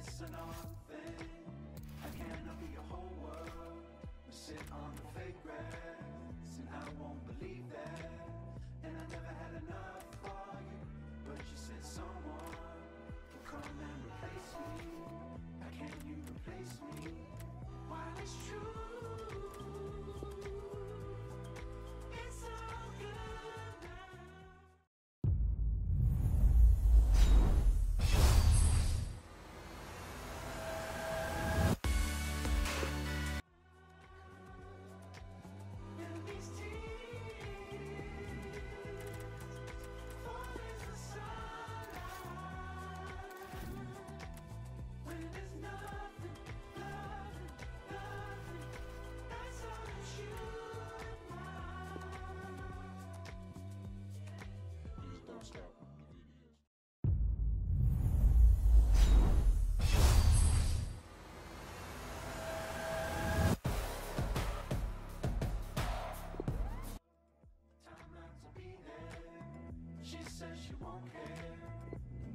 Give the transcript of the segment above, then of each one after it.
it's an odd thing. I cannot be your whole world. We sit on the fake grass.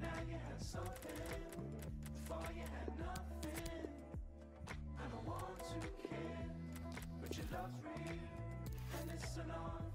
now you have something. Before you had nothing. I don't want to care, but your love's real, and it's an on.